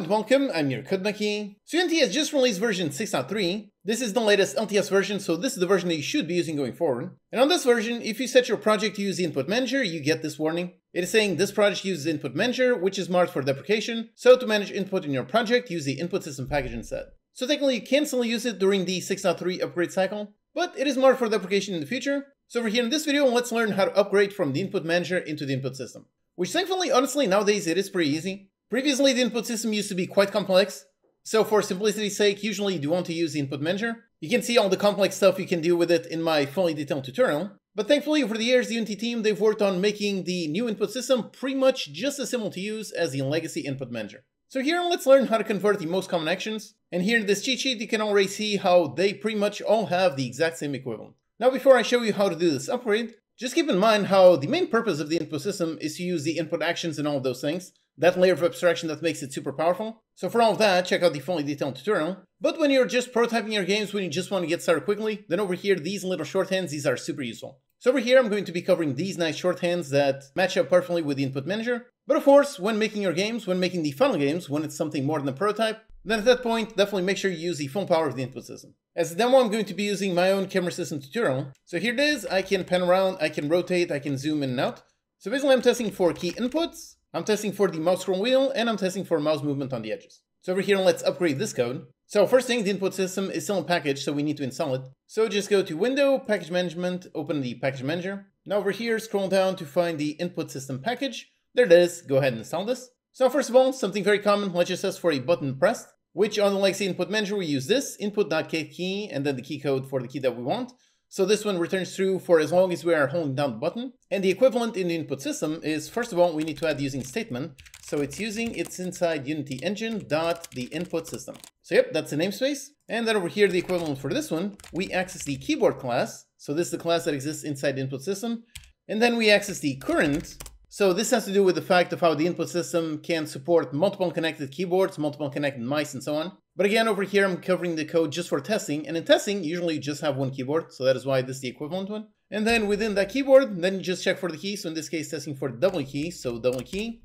and welcome, I'm your CodeMonkey. So Unity has just released version 6.3. This is the latest LTS version, so this is the version that you should be using going forward. And on this version, if you set your project to use the input manager, you get this warning. It is saying this project uses input manager, which is marked for deprecation, so to manage input in your project, use the input system package instead. So technically you can still use it during the 6.3 upgrade cycle, but it is marked for deprecation in the future. So over here in this video, let's learn how to upgrade from the input manager into the input system. Which thankfully, honestly, nowadays it is pretty easy. Previously, the input system used to be quite complex, so for simplicity's sake, usually you do want to use the input manager. You can see all the complex stuff you can do with it in my fully detailed tutorial. But thankfully, over the years, the Unity team, they've worked on making the new input system pretty much just as simple to use as the legacy input manager. So here, let's learn how to convert the most common actions. And here in this cheat sheet, you can already see how they pretty much all have the exact same equivalent. Now, before I show you how to do this upgrade, just keep in mind how the main purpose of the input system is to use the input actions and all of those things, that layer of abstraction that makes it super powerful. So for all of that, check out the fully detailed tutorial. But when you're just prototyping your games, when you just want to get started quickly, then over here, these little shorthands, these are super useful. So over here, I'm going to be covering these nice shorthands that match up perfectly with the input manager. But of course, when making your games, when making the final games, when it's something more than a prototype, then at that point, definitely make sure you use the full power of the input system. As a demo, I'm going to be using my own camera system tutorial. So here it is, I can pan around, I can rotate, I can zoom in and out. So basically I'm testing for key inputs, I'm testing for the mouse scroll wheel, and I'm testing for mouse movement on the edges. So over here, let's upgrade this code. So first thing, the input system is still in package, so we need to install it. So just go to Window, Package Management, open the Package Manager. Now over here, scroll down to find the input system package. There it is, go ahead and install this. So first of all, something very common, let's just test for a button pressed which on the legacy input manager, we use this input.get key and then the key code for the key that we want. So this one returns true for as long as we are holding down the button. And the equivalent in the input system is, first of all, we need to add using statement. So it's using it's inside Unity engine dot the input system. So yep, that's the namespace. And then over here, the equivalent for this one, we access the keyboard class. So this is the class that exists inside the input system. And then we access the current so this has to do with the fact of how the input system can support multiple connected keyboards, multiple connected mice, and so on. But again, over here, I'm covering the code just for testing. And in testing, usually you just have one keyboard. So that is why this is the equivalent one. And then within that keyboard, then you just check for the key. So in this case, testing for double key. So double key.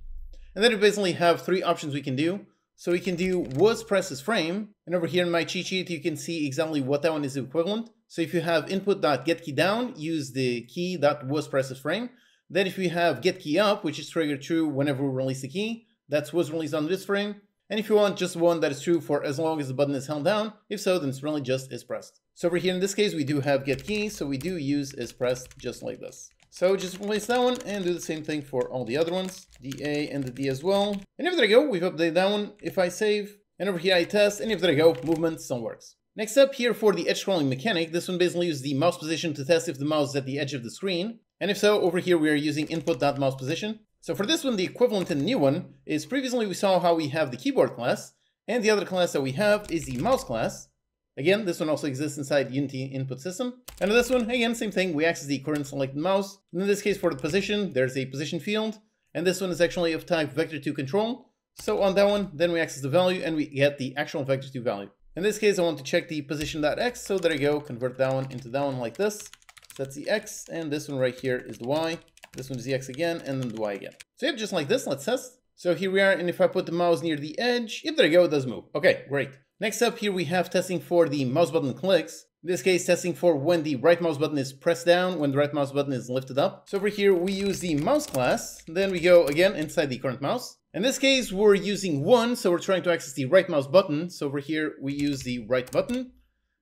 And then we basically have three options we can do. So we can do was presses frame. And over here in my cheat sheet, you can see exactly what that one is equivalent. So if you have input.get key down, use the key that was presses frame. Then if we have get key up, which is triggered true whenever we release the key, that's what's released on this frame. And if you want just one that is true for as long as the button is held down, if so, then it's really just is pressed. So over here in this case, we do have get key, so we do use is pressed just like this. So just replace that one and do the same thing for all the other ones, the A and the D as well. And if there you go, we've updated that one. If I save, and over here I test, and if there you go, movement still works. Next up here for the edge scrolling mechanic, this one basically uses the mouse position to test if the mouse is at the edge of the screen. And if so, over here we are using input.mouse position. So for this one, the equivalent in the new one is previously we saw how we have the keyboard class, and the other class that we have is the mouse class. Again, this one also exists inside Unity input system. And this one, again, same thing, we access the current selected mouse. And in this case, for the position, there's a position field. And this one is actually of type vector2 control. So on that one, then we access the value and we get the actual vector2 value. In this case, I want to check the position.x. So there you go, convert that one into that one like this. That's the X, and this one right here is the Y. This one is the X again, and then the Y again. So yep, just like this, let's test. So here we are, and if I put the mouse near the edge, yep, there you go, it does move. Okay, great. Next up here we have testing for the mouse button clicks. In this case, testing for when the right mouse button is pressed down, when the right mouse button is lifted up. So over here, we use the mouse class. Then we go again inside the current mouse. In this case, we're using one, so we're trying to access the right mouse button. So over here, we use the right button.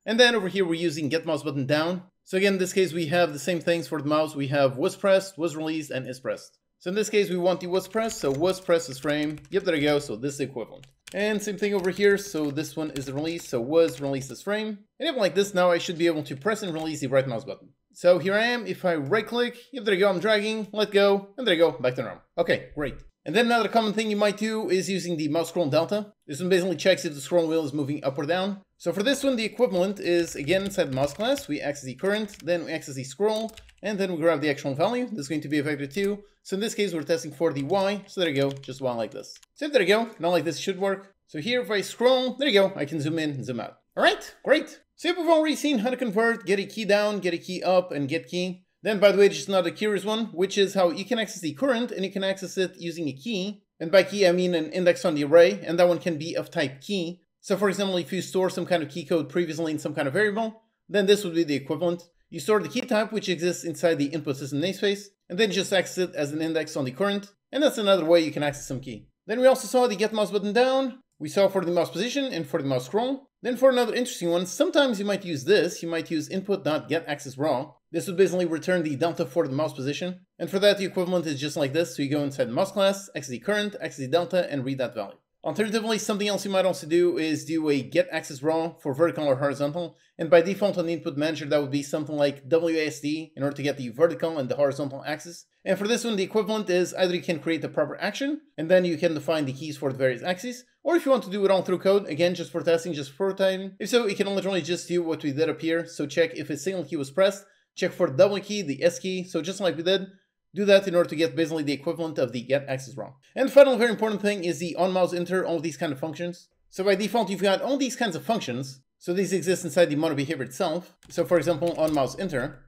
And then over here, we're using get mouse button down. So again, in this case, we have the same things for the mouse. We have was pressed, was released, and is pressed. So in this case, we want the was pressed, so was pressed is frame. Yep, there you go, so this is equivalent. And same thing over here, so this one is the release, so was released as frame. And if like this, now I should be able to press and release the right mouse button. So here I am, if I right click, yep, there you go, I'm dragging, let go, and there you go, back to normal. Okay, great. And then another common thing you might do is using the mouse scroll delta. This one basically checks if the scroll wheel is moving up or down. So for this one, the equivalent is, again, inside the mouse class, we access the current, then we access the scroll, and then we grab the actual value. This is going to be a vector 2. So in this case, we're testing for the y. So there you go, just one like this. So there you go, not like this should work. So here, if I scroll, there you go, I can zoom in zoom out. All right, great. So we've already seen how to convert, get a key down, get a key up, and get key. Then, by the way, just another curious one, which is how you can access the current, and you can access it using a key, And by key, I mean an index on the array, and that one can be of type key. So for example, if you store some kind of key code previously in some kind of variable, then this would be the equivalent. You store the key type, which exists inside the input system namespace, and then just access it as an index on the current, and that's another way you can access some key. Then we also saw the get mouse button down, we saw for the mouse position and for the mouse scroll. Then for another interesting one, sometimes you might use this, you might use input.getAxisRaw. This would basically return the delta for the mouse position, and for that the equivalent is just like this, so you go inside the mouse class, access the current, access the delta, and read that value. Alternatively, something else you might also do is do a get axis raw for vertical or horizontal. And by default on the input manager, that would be something like WASD in order to get the vertical and the horizontal axis. And for this one, the equivalent is either you can create the proper action, and then you can define the keys for the various axes, or if you want to do it all through code, again, just for testing, just for prototyping. If so, you can literally just do what we did up here. So check if a single key was pressed, check for the double key, the S key. So just like we did, do that in order to get basically the equivalent of the get axis raw. And final very important thing is the on mouse enter all these kind of functions. So by default, you've got all these kinds of functions. So these exist inside the mono behavior itself. So for example, on mouse enter,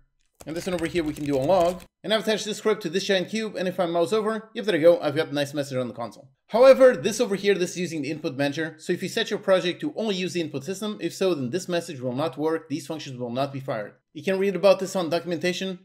and this one over here, we can do a log. And I've attached this script to this giant cube, and if I mouse over, yep, there you go, I've got a nice message on the console. However, this over here, this is using the input manager. So if you set your project to only use the input system, if so, then this message will not work, these functions will not be fired. You can read about this on documentation,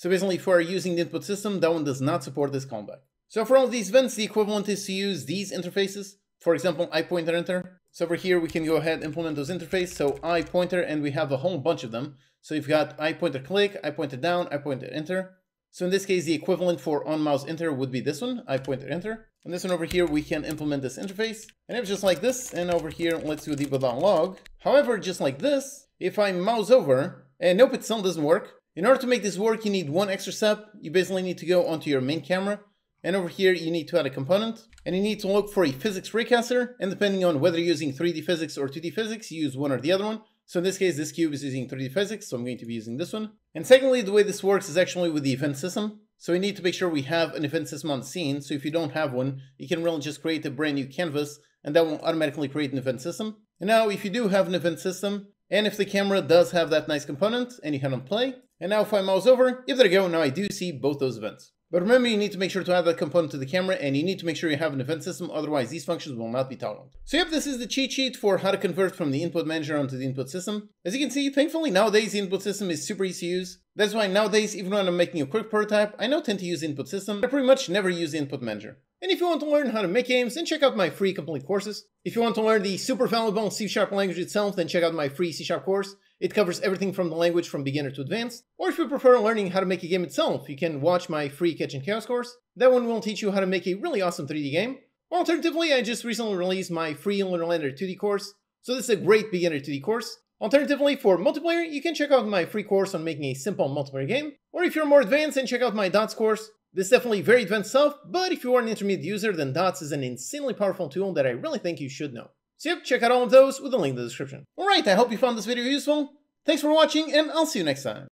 so basically, if we're using the input system, that one does not support this callback. So for all these events, the equivalent is to use these interfaces. For example, I pointer enter. So over here, we can go ahead and implement those interfaces. So I pointer, and we have a whole bunch of them. So you've got I pointer click, I pointer down, I pointer enter. So in this case, the equivalent for on mouse enter would be this one, I pointer enter. And this one over here, we can implement this interface. And it's just like this. And over here, let's do the without log. However, just like this, if I mouse over, and nope, it still doesn't work. In order to make this work, you need one extra step. You basically need to go onto your main camera. And over here, you need to add a component. And you need to look for a physics raycaster. And depending on whether you're using 3D physics or 2D physics, you use one or the other one. So in this case, this cube is using 3D physics, so I'm going to be using this one. And secondly, the way this works is actually with the event system. So we need to make sure we have an event system on scene. So if you don't have one, you can really just create a brand new canvas and that will automatically create an event system. And now if you do have an event system, and if the camera does have that nice component and you hit on play, and now if I mouse over, if there you go, now I do see both those events. But remember, you need to make sure to add that component to the camera, and you need to make sure you have an event system, otherwise these functions will not be toggled. So yep, this is the cheat sheet for how to convert from the input manager onto the input system. As you can see, thankfully nowadays the input system is super easy to use. That's why nowadays, even when I'm making a quick prototype, I now tend to use input system. I pretty much never use the input manager. And if you want to learn how to make games, then check out my free complete courses. If you want to learn the super valuable C-sharp language itself, then check out my free C-sharp course. It covers everything from the language from beginner to advanced. Or if you prefer learning how to make a game itself, you can watch my free Kitchen Chaos course. That one will teach you how to make a really awesome 3D game. Alternatively, I just recently released my free Lunar Lander 2D course. So this is a great beginner 2D course. Alternatively, for multiplayer, you can check out my free course on making a simple multiplayer game. Or if you're more advanced, and check out my DOTS course. This is definitely very advanced stuff, but if you are an intermediate user, then DOTS is an insanely powerful tool that I really think you should know. So yep, check out all of those with a link in the description. Alright, I hope you found this video useful. Thanks for watching, and I'll see you next time.